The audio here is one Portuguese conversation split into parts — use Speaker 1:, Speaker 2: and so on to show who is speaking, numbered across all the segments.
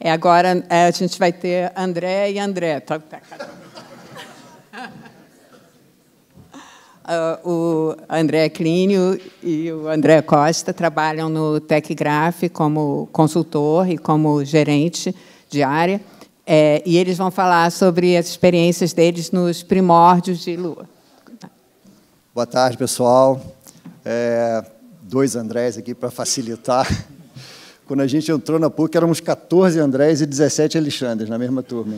Speaker 1: É, agora é, a gente vai ter André e André. Tá, uh, o André Clínio e o André Costa trabalham no TecGraph como consultor e como gerente de área. É, e eles vão falar sobre as experiências deles nos primórdios de Lua.
Speaker 2: Boa tarde, pessoal. É, dois Andrés aqui para facilitar. Quando a gente entrou na PUC, éramos 14 Andrés e 17 Alexandres na mesma turma.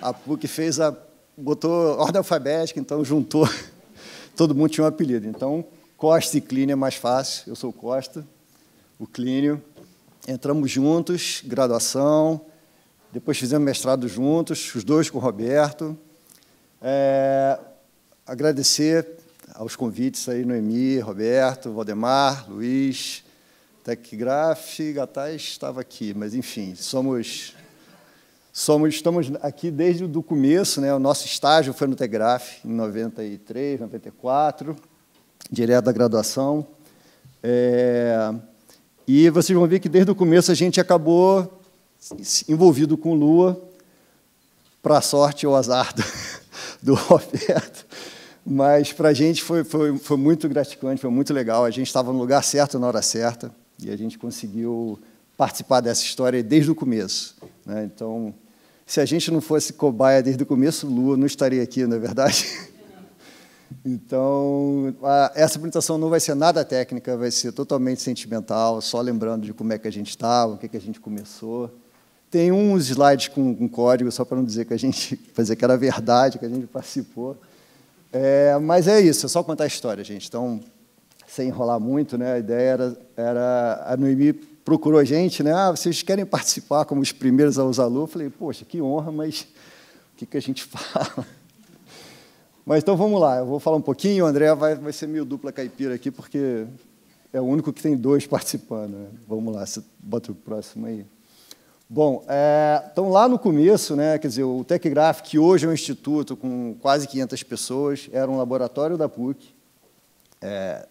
Speaker 2: A PUC fez a botou ordem alfabética, então juntou. Todo mundo tinha um apelido. Então, Costa e Clínio é mais fácil. Eu sou Costa, o Clínio. Entramos juntos, graduação, depois fizemos mestrado juntos, os dois com o Roberto. É, agradecer aos convites aí, Noemi, Roberto, Valdemar, Luiz, Tecgraf, Gataz estava aqui, mas enfim, somos, somos estamos aqui desde o começo, né? O nosso estágio foi no Tecgraf em 93, 94, direto da graduação. É, e vocês vão ver que desde o começo a gente acabou envolvido com Lua, para sorte ou azar do, do Roberto. Mas para a gente foi, foi, foi muito gratificante, foi muito legal. A gente estava no lugar certo na hora certa e a gente conseguiu participar dessa história desde o começo. Né? Então, se a gente não fosse cobaia desde o começo, Lua não estaria aqui, não é verdade? Então, a, essa apresentação não vai ser nada técnica, vai ser totalmente sentimental, só lembrando de como é que a gente estava, o que, que a gente começou. Tem uns slides com, com código, só para não dizer que a gente fazer que era verdade, que a gente participou. É, mas é isso, é só contar a história, gente. Então, sem enrolar muito, né? A ideia era, era a Noemi procurou a gente, né? Ah, vocês querem participar como os primeiros a usar Lu? Eu falei, poxa, que honra, mas o que, que a gente fala? Mas então vamos lá, eu vou falar um pouquinho, o André vai, vai ser meio dupla caipira aqui, porque é o único que tem dois participando. Né? Vamos lá, você bota o próximo aí. Bom, é, então lá no começo, né, quer dizer, o TecGraph, que hoje é um instituto com quase 500 pessoas, era um laboratório da PUC, é,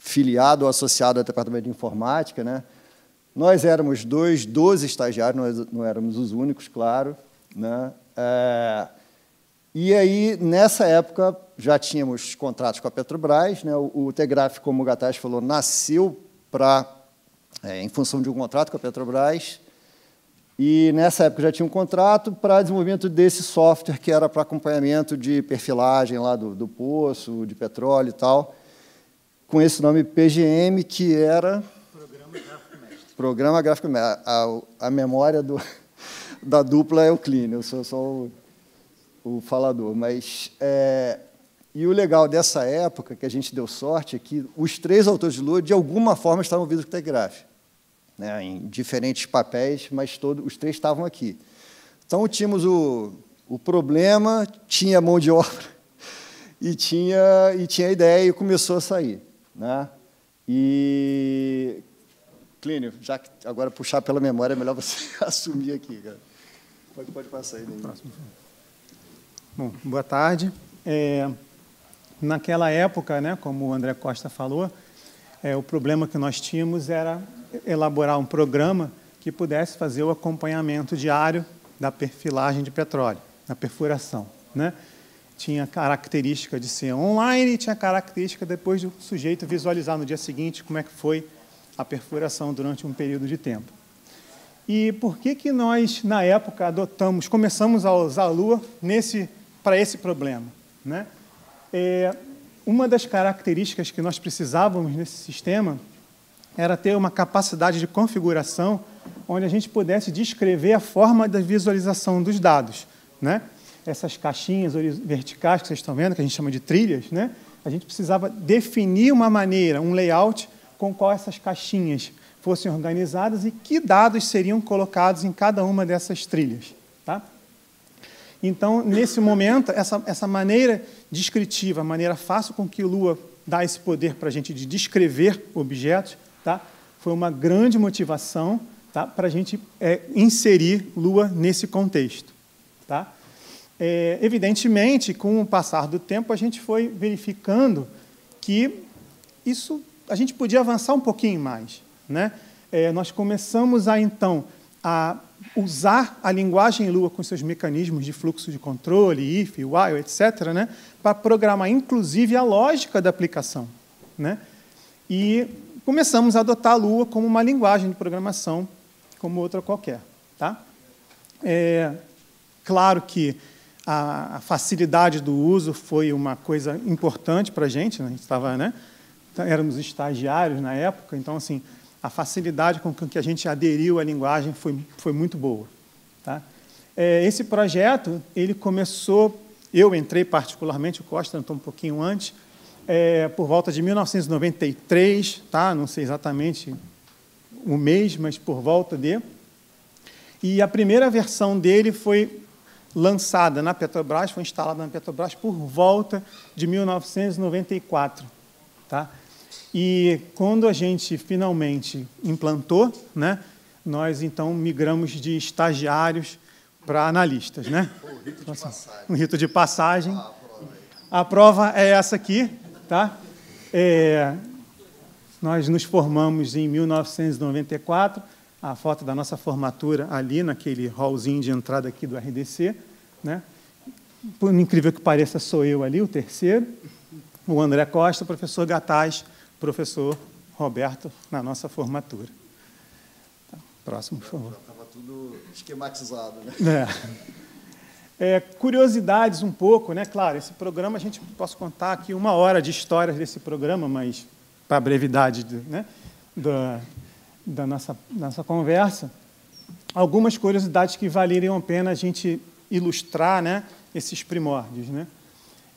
Speaker 2: filiado ou associado ao departamento de informática, né? Nós éramos dois, 12 estagiários, nós não éramos os únicos, claro, né? É, e aí, nessa época, já tínhamos contratos com a Petrobras, né? O, o TecGraph, como o Gataz falou, nasceu para é, em função de um contrato com a Petrobras, e nessa época já tinha um contrato para desenvolvimento desse software que era para acompanhamento de perfilagem lá do, do poço, de petróleo e tal, com esse nome PGM, que era. Programa Gráfico Mestre. Programa Gráfico Mestre. A, a memória do, da dupla é o Clean, eu sou só o, o falador. Mas. É, e o legal dessa época, que a gente deu sorte, é que os três autores de Lua, de alguma forma, estavam envolvidos com o Telegraph né, em diferentes papéis, mas todos os três estavam aqui. Então tínhamos o, o problema, tinha mão de obra e tinha e tinha ideia e começou a sair, né? E Clínio, já que agora puxar pela memória, é melhor você assumir aqui, cara. Pode, pode passar aí. Próximo.
Speaker 3: Bom, boa tarde. É, naquela época, né, como o André Costa falou, é, o problema que nós tínhamos era elaborar um programa que pudesse fazer o acompanhamento diário da perfilagem de petróleo, da perfuração. Né? Tinha característica de ser online e tinha característica depois do sujeito visualizar no dia seguinte como é que foi a perfuração durante um período de tempo. E por que, que nós, na época, adotamos, começamos a usar a Lua nesse, para esse problema? Né? É, uma das características que nós precisávamos nesse sistema era ter uma capacidade de configuração onde a gente pudesse descrever a forma da visualização dos dados. Né? Essas caixinhas verticais que vocês estão vendo, que a gente chama de trilhas, né? a gente precisava definir uma maneira, um layout com qual essas caixinhas fossem organizadas e que dados seriam colocados em cada uma dessas trilhas. Tá? Então, nesse momento, essa, essa maneira descritiva, a maneira fácil com que Lua dá esse poder para a gente de descrever objetos, tá? foi uma grande motivação tá? para a gente é, inserir Lua nesse contexto. Tá? É, evidentemente, com o passar do tempo, a gente foi verificando que isso a gente podia avançar um pouquinho mais. Né? É, nós começamos a, então, a usar a linguagem Lua com seus mecanismos de fluxo de controle, if, while, etc., né, para programar, inclusive, a lógica da aplicação. Né? E começamos a adotar a Lua como uma linguagem de programação, como outra qualquer. Tá? É, claro que a, facilidade do uso foi uma coisa importante para a gente, né? a gente estava, né? éramos estagiários na época, então, assim, a facilidade com que a gente aderiu à linguagem foi, foi muito boa. Tá? É, esse projeto, ele começou, eu entrei particularmente, o Costa entrou um pouquinho antes, é, por volta de 1993, tá? não sei exatamente o mês, mas por volta de. E a primeira versão dele foi lançada na Petrobras, foi instalada na Petrobras por volta de 1994. Tá? E quando a gente finalmente implantou, né, nós então migramos de estagiários para analistas. Né?
Speaker 2: Um rito de passagem.
Speaker 3: Um rito de passagem.
Speaker 2: Ah,
Speaker 3: a prova é essa aqui. Tá? É, nós nos formamos em 1994, a foto da nossa formatura ali naquele hallzinho de entrada aqui do RDC. Né? Por incrível que pareça, sou eu ali, o terceiro. O André Costa, o professor Gataz, professor Roberto na nossa formatura. Tá, próximo, por favor.
Speaker 2: Estava tudo esquematizado. Né?
Speaker 3: É. é. curiosidades um pouco, né? Claro, esse programa a gente posso contar aqui uma hora de histórias desse programa, mas para a brevidade né, da, da nossa, nossa conversa, algumas curiosidades que valeriam a pena a gente ilustrar né, esses primórdios. Né?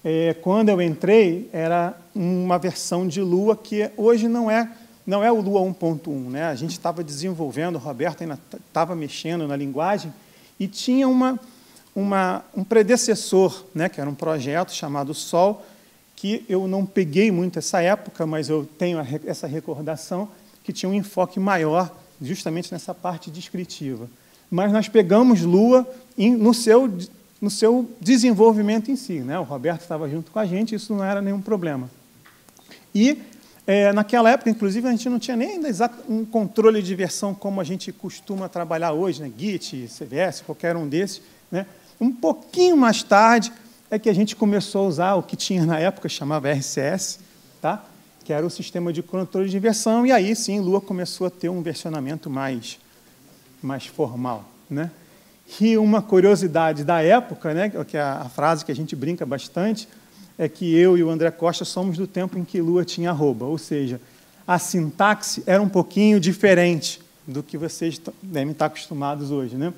Speaker 3: é, quando eu entrei, era uma versão de Lua que hoje não é não é o Lua 1.1. Né? A gente estava desenvolvendo, o Roberto ainda estava mexendo na linguagem, e tinha uma, uma, um predecessor, né, que era um projeto chamado Sol, que eu não peguei muito essa época, mas eu tenho essa recordação, que tinha um enfoque maior justamente nessa parte descritiva. Mas nós pegamos Lua no seu no seu desenvolvimento em si. Né? O Roberto estava junto com a gente, isso não era nenhum problema. E, é, naquela época, inclusive, a gente não tinha nem um controle de versão como a gente costuma trabalhar hoje, né? Git, CVS, qualquer um desses. Né? Um pouquinho mais tarde é que a gente começou a usar o que tinha na época, chamava RCS, tá? Que era o sistema de controle de versão, e aí sim Lua começou a ter um versionamento mais, mais formal. Né? E uma curiosidade da época, né, que é a frase que a gente brinca bastante, é que eu e o André Costa somos do tempo em que Lua tinha arroba, ou seja, a sintaxe era um pouquinho diferente do que vocês devem estar acostumados hoje. Né?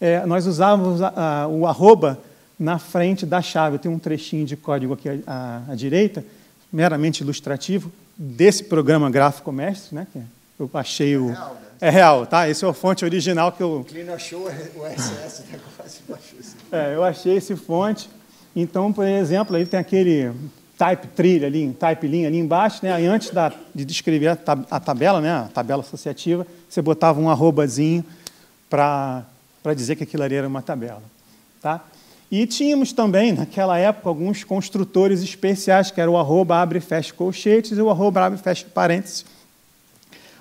Speaker 3: É, nós usávamos a, a, o arroba na frente da chave. Tem um trechinho de código aqui à, à, à direita, meramente ilustrativo, desse programa Gráfico Mestre, né, que eu achei o... É é real, tá? Esse é a fonte original que eu.
Speaker 2: O Clean achou o SS, né? baixou esse.
Speaker 3: É, eu achei esse fonte. Então, por exemplo, aí tem aquele type trilha ali, type linha ali embaixo, né? Aí antes da, de descrever a tabela, né? A tabela associativa, você botava um arrobazinho para dizer que aquilo ali era uma tabela, tá? E tínhamos também, naquela época, alguns construtores especiais, que era o arroba abre e fecha colchetes e o arroba abre e fecha parênteses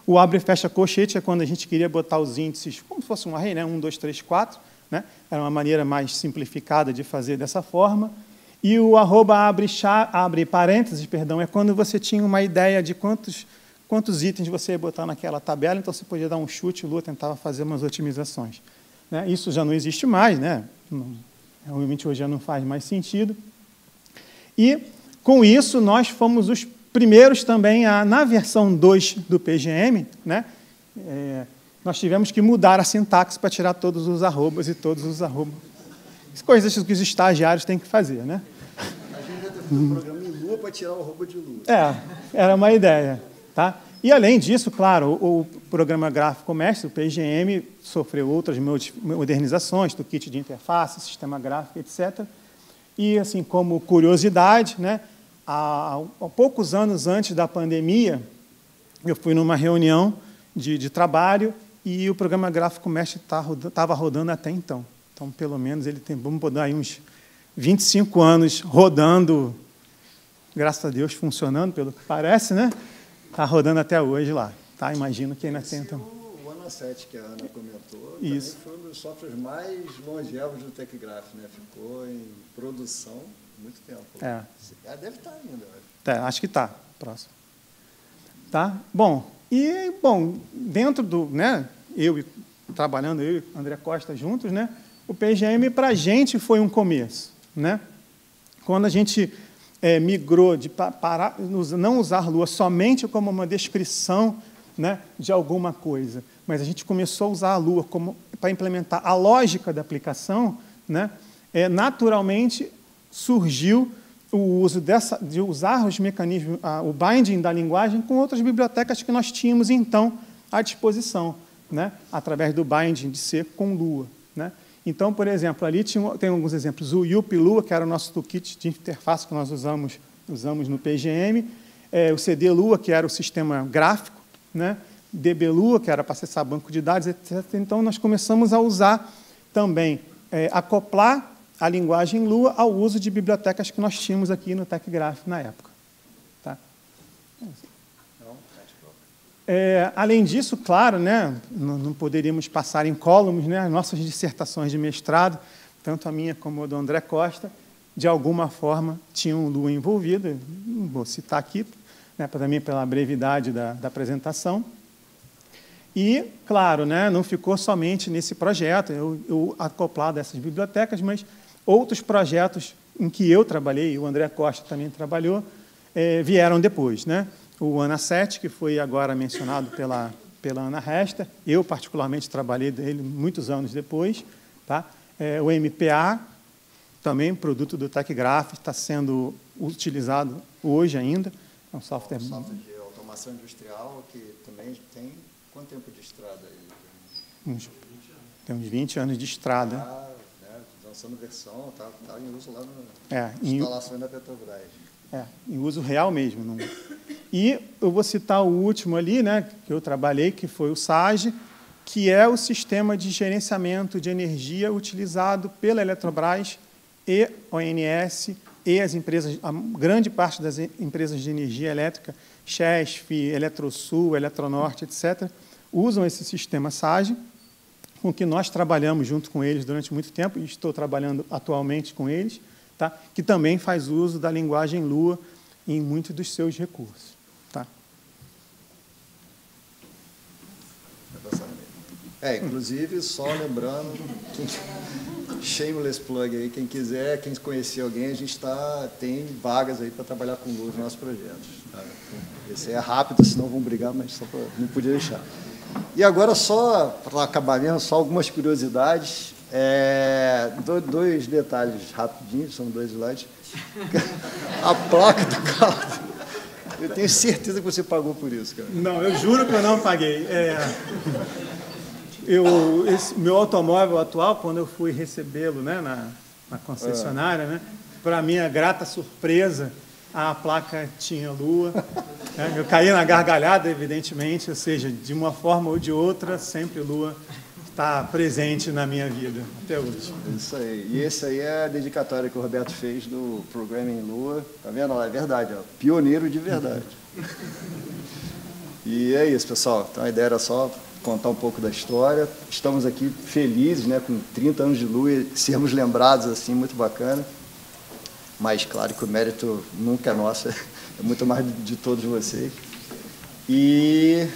Speaker 3: o abre e fecha colchete é quando a gente queria botar os índices como se fosse um array, né? 1, 2, 3, 4. Né? Era uma maneira mais simplificada de fazer dessa forma. E o arroba abre, chá, abre parênteses, perdão, é quando você tinha uma ideia de quantos, quantos itens você ia botar naquela tabela, então você podia dar um chute, o Lua tentava fazer umas otimizações. Né? Isso já não existe mais, né? Realmente hoje já não faz mais sentido. E, com isso, nós fomos os primeiros também, a, na versão 2 do PGM, né, é, nós tivemos que mudar a sintaxe para tirar todos os arrobas e todos os arrobas. Coisas que os estagiários têm que fazer, né?
Speaker 2: A gente já teve um programa em Lua para tirar o arroba de Lua.
Speaker 3: É, era uma ideia. Tá? E, além disso, claro, o, o programa gráfico mestre, o PGM, sofreu outras modernizações do kit de interface, sistema gráfico, etc. E, assim, como curiosidade, né, há, há poucos anos antes da pandemia, eu fui numa reunião de, de trabalho e o programa Gráfico Mestre estava tá rodando até então. Então, pelo menos, ele tem, vamos botar aí uns 25 anos rodando, graças a Deus, funcionando, pelo que parece, né? Está rodando até hoje lá. Tá? Imagino que ainda tem. Então.
Speaker 2: O ano ANA 7 que a Ana comentou,
Speaker 3: Isso.
Speaker 2: foi um dos softwares mais longevos do TechGraph, né? Ficou em produção muito tempo.
Speaker 3: É.
Speaker 2: Deve estar ainda, eu acho.
Speaker 3: Tá, acho que está. Próximo. Tá? Bom, e, bom, dentro do, né, eu e- trabalhando, eu e André Costa juntos, né, o PGM para a gente foi um começo, né? Quando a gente eh, migrou de pa- parar, não usar Lua somente como uma descrição né, de alguma coisa, mas a gente começou a usar a Lua como para implementar a lógica da aplicação, né, eh, naturalmente surgiu o uso dessa, de usar os mecanismos, a- o binding da linguagem com outras bibliotecas que nós tínhamos então à disposição, né, através do binding de ser com Lua, né. Então, por exemplo, ali tinha, tem alguns exemplos. O YuP-Lua, que era o nosso toolkit de interface que nós usamos, usamos no PGM. É, o CD-Lua, que era o sistema gráfico. Né? DB-Lua, que era para acessar banco de dados, etc. Então, nós começamos a usar também, é, acoplar a linguagem Lua ao uso de bibliotecas que nós tínhamos aqui no TechGraph na época. Tá? É, além disso, claro, né, não, poderíamos passar em columns né, as nossas dissertações de mestrado, tanto a minha como a do André Costa, de alguma forma tinham Lua envolvida. Vou citar aqui, né, mim, pela brevidade da, da apresentação. E, claro, né, não ficou somente nesse projeto, eu, eu acoplado a essas bibliotecas, mas outros projetos em que eu trabalhei, o André Costa também trabalhou, eh, vieram depois. Né? O ANA 7, que foi agora mencionado pela, pela Ana Resta, eu particularmente trabalhei dele muitos anos depois. Tá? Eh, o MPA, também produto do TechGraph, está sendo utilizado hoje ainda, é um software...
Speaker 2: Um software de automação industrial que também tem quanto tempo de estrada aí?
Speaker 3: Uns, tem uns 20 anos de estrada.
Speaker 2: Tá, né, lançando versão, tá, tá em uso lá nas
Speaker 3: É, em,
Speaker 2: instalações da Petrobras.
Speaker 3: é, em uso real mesmo. não- E eu vou citar o último ali, né, que eu trabalhei, que foi o SAGE, que é o sistema de gerenciamento de energia utilizado pela Eletrobras e ONS e as empresas, a grande parte das empresas de energia elétrica, Chesf, Eletrosul, Eletronorte, etc., usam esse sistema SAGE, com que nós trabalhamos junto com eles durante muito tempo, e estou trabalhando atualmente com eles, tá? que também faz uso da linguagem Lua em muitos dos seus recursos. Tá?
Speaker 2: Vai passar no meio. É, inclusive, só lembrando, quem, shameless plug aí, quem quiser, quem conhecer alguém, a gente tá, tem vagas aí para trabalhar com luz nos nossos projetos. Tá? Esse é rápido, senão vão brigar, mas só pra, não podia deixar. E agora, só para acabar mesmo, só algumas curiosidades. É, do- dois detalhes rapidinhos, são dois slides. A placa do carro. Eu tenho certeza que você pagou por isso, cara.
Speaker 3: Não, eu juro que eu não paguei. É, eu, esse meu automóvel atual, quando eu fui recebê-lo né, na, na concessionária, né, para minha grata surpresa, a placa tinha lua. né, eu caí na gargalhada, evidentemente, ou seja, de uma forma ou de outra, sempre lua está presente na minha vida, até hoje.
Speaker 2: Isso aí. E esse aí é a dedicatória que o Roberto fez do Programming Lua. Tá vendo? É verdade, ó. Pioneiro de verdade. E é isso, pessoal. Então a ideia era só contar um pouco da história. Estamos aqui felizes, né, com 30 anos de Lua, e sermos lembrados assim, muito bacana. Mas claro que o mérito nunca é nosso, é muito mais de todos vocês. E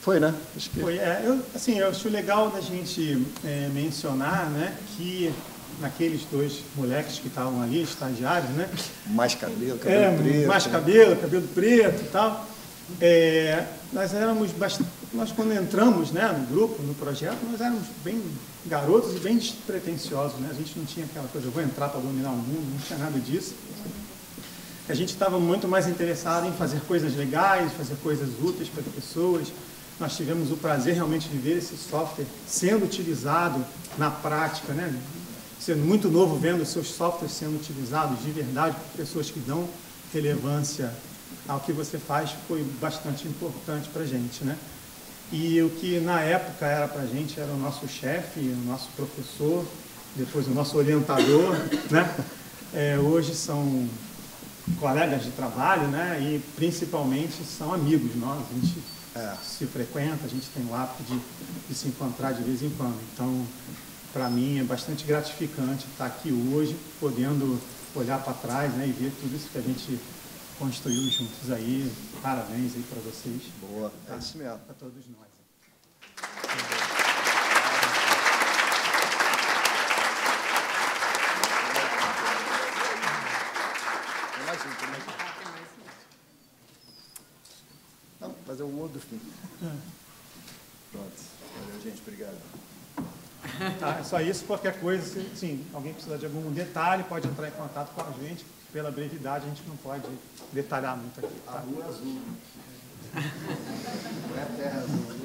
Speaker 2: foi, né? Acho que
Speaker 3: Foi, é, eu, assim, eu acho legal da gente é, mencionar né, que naqueles dois moleques que estavam ali, estagiários, né?
Speaker 2: mais cabelo, cabelo
Speaker 3: É,
Speaker 2: preto.
Speaker 3: mais
Speaker 2: né?
Speaker 3: cabelo, cabelo preto e tal. É, nós éramos bastante, nós quando entramos né, no grupo, no projeto, nós éramos bem garotos e bem despretensiosos, né? A gente não tinha aquela coisa, eu vou entrar para dominar o mundo, não tinha nada disso. A gente estava muito mais interessado em fazer coisas legais, fazer coisas úteis para as pessoas. Nós tivemos o prazer realmente de ver esse software sendo utilizado na prática, né? sendo muito novo vendo seus softwares sendo utilizados de verdade por pessoas que dão relevância ao que você faz foi bastante importante para a gente. Né? E o que na época era para a gente era o nosso chefe, o nosso professor, depois o nosso orientador, né? É, hoje são colegas de trabalho, né? E principalmente são amigos nossos. A gente é. se frequenta, a gente tem o hábito de, de se encontrar de vez em quando. Então, para mim é bastante gratificante estar aqui hoje, podendo olhar para trás né, e ver tudo isso que a gente construiu juntos aí. Parabéns aí para vocês.
Speaker 2: Boa, é isso mesmo.
Speaker 3: Para todos nós.
Speaker 2: Um, um. Não, fazer o outro fim. Pronto. Valeu, gente. Obrigado.
Speaker 3: Tá, é só isso. Qualquer coisa, se sim, alguém precisar de algum detalhe, pode entrar em contato com a gente. Pela brevidade, a gente não pode detalhar muito aqui.
Speaker 2: Tá? A rua é azul. Não é terra azul.